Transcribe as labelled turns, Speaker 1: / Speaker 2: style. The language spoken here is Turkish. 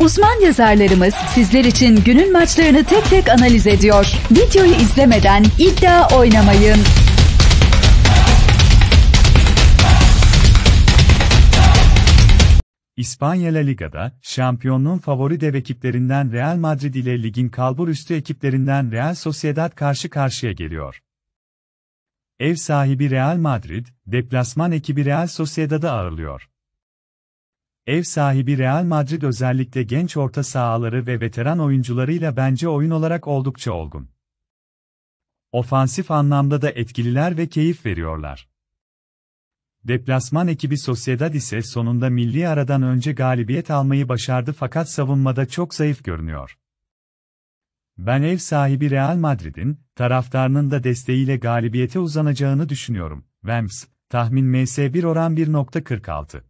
Speaker 1: Uzman yazarlarımız sizler için günün maçlarını tek tek analiz ediyor. Videoyu izlemeden iddia oynamayın.
Speaker 2: İspanya La Liga'da, şampiyonluğun favori dev ekiplerinden Real Madrid ile ligin kalbur üstü ekiplerinden Real Sociedad karşı karşıya geliyor. Ev sahibi Real Madrid, deplasman ekibi Real Sociedad'ı ağırlıyor. Ev sahibi Real Madrid özellikle genç orta sahaları ve veteran oyuncularıyla bence oyun olarak oldukça olgun. Ofansif anlamda da etkililer ve keyif veriyorlar. Deplasman ekibi Sociedad ise sonunda milli aradan önce galibiyet almayı başardı fakat savunmada çok zayıf görünüyor. Ben ev sahibi Real Madrid'in, taraftarının da desteğiyle galibiyete uzanacağını düşünüyorum. Vems, tahmin MS1 oran 1.46.